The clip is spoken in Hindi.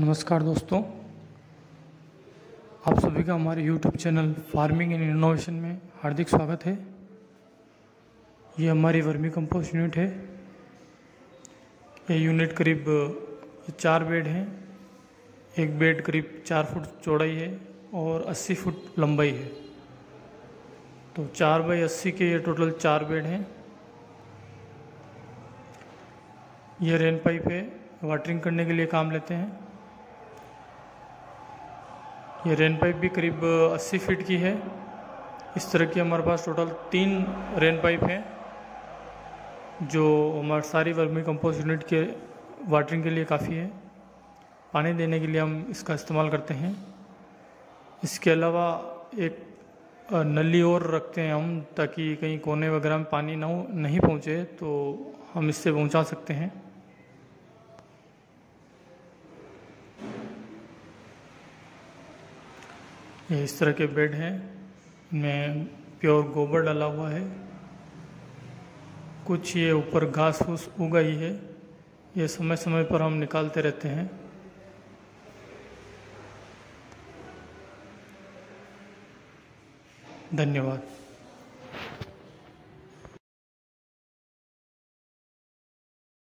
नमस्कार दोस्तों। आप सभी का हमारे YouTube channel farming and innovation में हार्दिक स्वागत है। ये हमारी वर्मी कंपोस्ट यूनिट है। ये यूनिट करीब चार बेड हैं। एक बेड करीब चार फुट चौड़ाई है और अस्सी फुट लंबाई है। तो चार बाई अस्सी के ये टोटल चार बेड हैं। ये रेन पाइप है। वाटरिंग करने के लिए काम लेते हैं। ये रेन पाइप भी करीब 80 फीट की है। इस तरह की हमारे पास टोटल तीन रेन पाइप हैं, जो हमारे सारी वर्मी कंपोस्ट यूनिट के वाटरिंग के लिए काफ़ी है। पानी देने के लिए हम इसका इस्तेमाल करते हैं। इसके अलावा एक नली और रखते हैं हम, ताकि कहीं कोने वगैरह में पानी ना हो, नहीं पहुँचे तो हम इससे पहुँचा सकते हैं। ये इस तरह के बेड हैं। इनमें प्योर गोबर डाला हुआ है। कुछ ये ऊपर घास फूस उगाई है। ये समय समय पर हम निकालते रहते हैं। धन्यवाद।